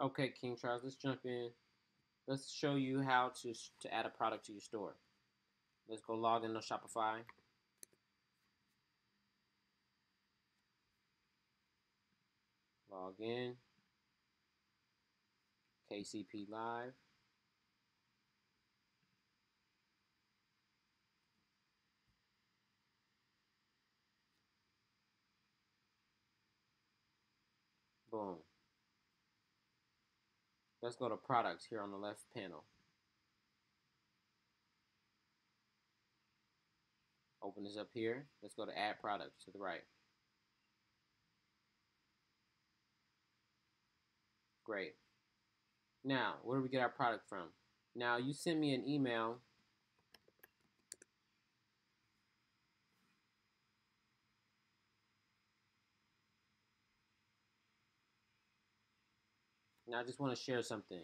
Okay, King Charles, let's jump in. Let's show you how to, to add a product to your store. Let's go log into Shopify. Log in. KCP Live. Boom. Let's go to products here on the left panel. Open this up here. Let's go to add products to the right. Great. Now, where do we get our product from? Now, you send me an email Now I just want to share something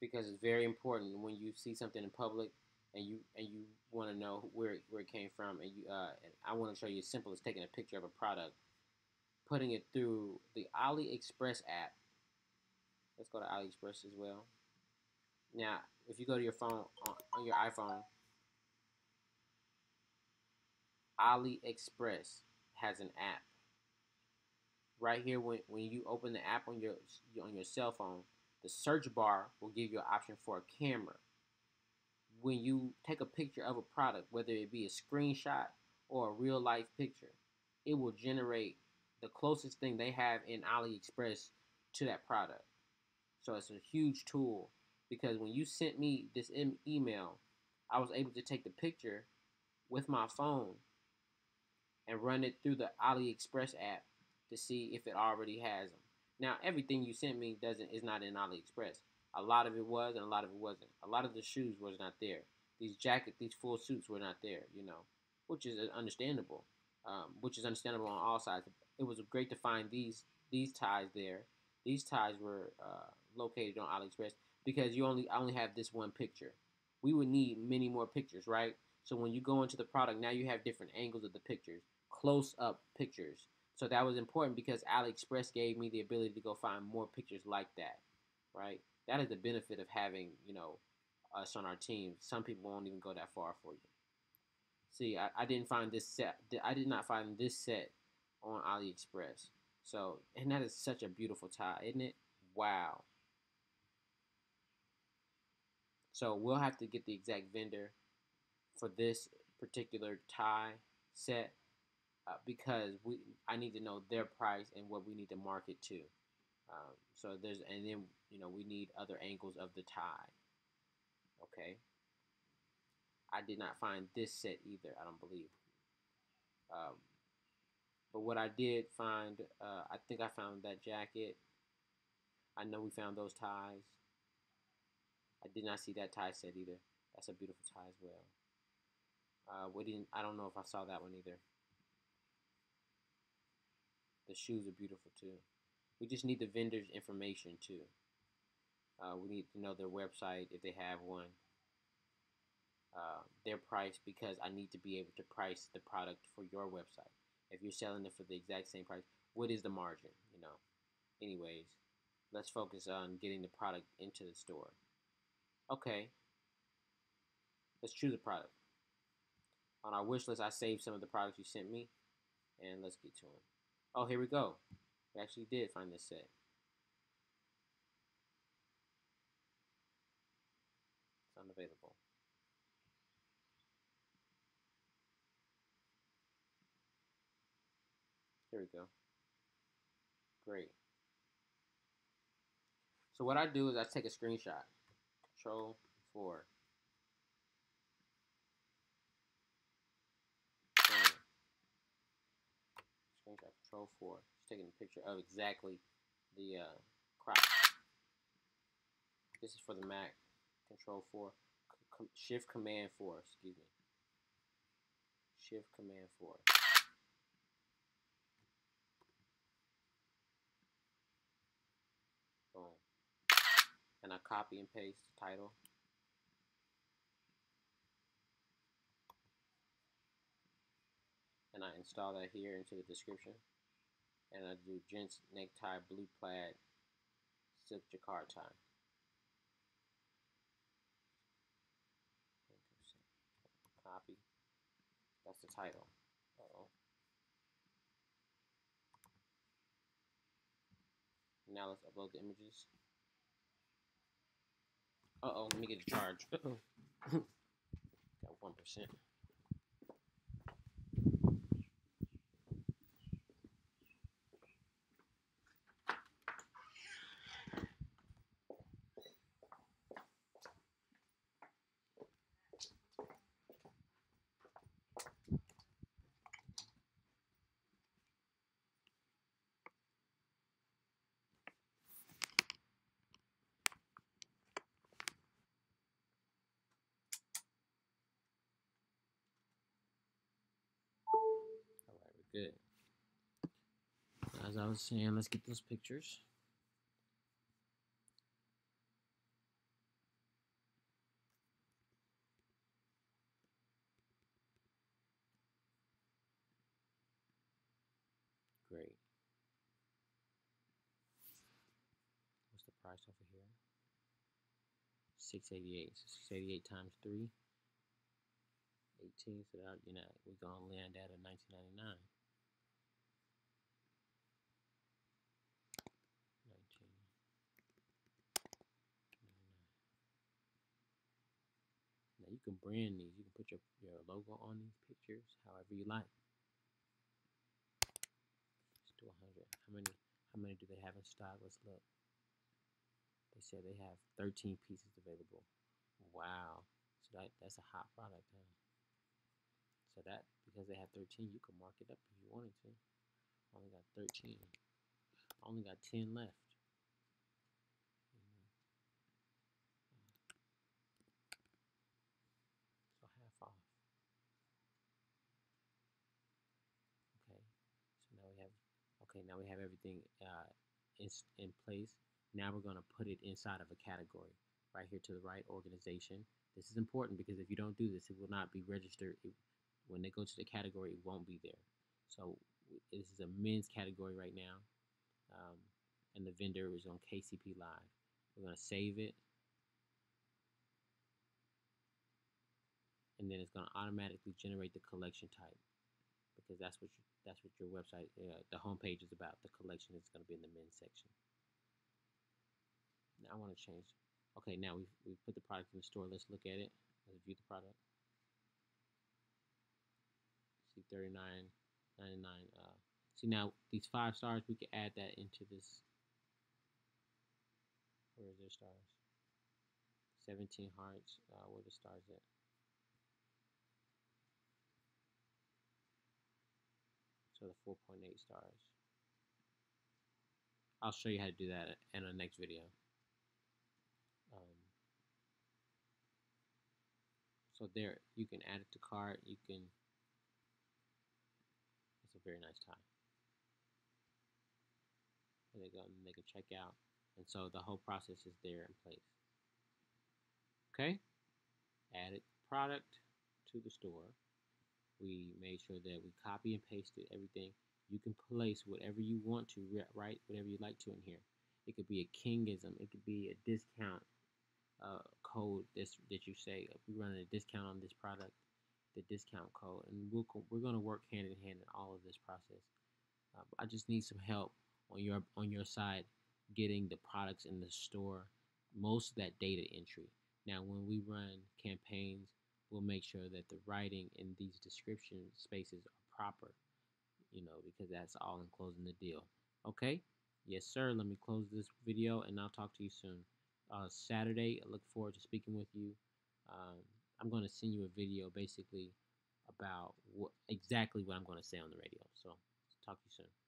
because it's very important when you see something in public and you and you want to know where where it came from and you uh, and I want to show you as simple as taking a picture of a product, putting it through the AliExpress app. Let's go to AliExpress as well. Now, if you go to your phone on, on your iPhone, AliExpress has an app right here when, when you open the app on your on your cell phone, the search bar will give you an option for a camera. When you take a picture of a product, whether it be a screenshot or a real life picture, it will generate the closest thing they have in AliExpress to that product. So it's a huge tool because when you sent me this email, I was able to take the picture with my phone and run it through the AliExpress app to see if it already has them. Now, everything you sent me doesn't is not in AliExpress. A lot of it was, and a lot of it wasn't. A lot of the shoes was not there. These jacket, these full suits were not there. You know, which is understandable. Um, which is understandable on all sides. It was great to find these these ties there. These ties were uh, located on AliExpress because you only I only have this one picture. We would need many more pictures, right? So when you go into the product, now you have different angles of the pictures, close up pictures. So that was important because AliExpress gave me the ability to go find more pictures like that, right? That is the benefit of having, you know, us on our team. Some people won't even go that far for you. See, I, I didn't find this set. I did not find this set on AliExpress. So, and that is such a beautiful tie, isn't it? Wow. So we'll have to get the exact vendor for this particular tie set uh, because we I need to know their price and what we need to market to. Um, so there's and then you know we need other angles of the tie. Okay. I did not find this set either. I don't believe. Um, but what I did find, uh, I think I found that jacket. I know we found those ties. I did not see that tie set either. That's a beautiful tie as well. Uh, we didn't. I don't know if I saw that one either. The shoes are beautiful too. We just need the vendor's information too. Uh, we need to know their website if they have one. Uh, their price because I need to be able to price the product for your website. If you're selling it for the exact same price, what is the margin? You know. Anyways, let's focus on getting the product into the store. Okay. Let's choose a product. On our wish list, I saved some of the products you sent me, and let's get to them. Oh, here we go. We actually did find this set. It's unavailable. Here we go. Great. So what I do is I take a screenshot. Control 4. Control 4. It's taking a picture of exactly the uh, crop. This is for the Mac. Control 4. C Shift Command 4, excuse me. Shift Command 4. Boom. And I copy and paste the title. And I install that here into the description and I do gents necktie blue plaid still get tie. Copy. That's the title. Uh oh. Now let's upload the images. Uh oh, let me get a charge. Got 1%. Good. As I was saying, let's get those pictures. Great. What's the price over here? 688. So 688 times 3. 18. So that, you know, we're going to land at a 1999. Now you can brand these. You can put your, your logo on these pictures however you like. Let's do 100. How many how many do they have in stock? Let's look. They said they have 13 pieces available. Wow. So that that's a hot product, huh? So that because they have 13, you can mark it up if you wanted to. Only got 13. Only got 10 left. Okay, now we have everything uh, in, in place. Now we're going to put it inside of a category right here to the right organization. This is important because if you don't do this, it will not be registered. It, when they go to the category, it won't be there. So this is a men's category right now. Um, and the vendor is on KCP Live. We're going to save it. And then it's going to automatically generate the collection type because that's what you, that's what your website, uh, the homepage is about. The collection is going to be in the men's section. Now I want to change. Okay, now we've, we've put the product in the store. Let's look at it. Let's view the product. See 39.99. Uh, see now these five stars, we can add that into this. Where is their stars? 17 hearts. Uh, where the stars at? So the 4.8 stars. I'll show you how to do that in the next video. Um, so there, you can add it to cart. You can. It's a very nice tie. There they go, and they can check out, and so the whole process is there in place. Okay, added product to the store. We made sure that we copy and pasted everything. You can place whatever you want to, write whatever you like to in here. It could be a kingism. It could be a discount uh, code this, that you say, we're running a discount on this product, the discount code. And we'll, we're going to work hand in hand in all of this process. Uh, I just need some help on your on your side getting the products in the store, most of that data entry. Now, when we run campaigns, we'll make sure that the writing in these description spaces are proper, you know, because that's all in closing the deal. Okay? Yes, sir. Let me close this video and I'll talk to you soon. Uh, Saturday, I look forward to speaking with you. Um, I'm going to send you a video basically about what exactly what I'm going to say on the radio. So, talk to you soon.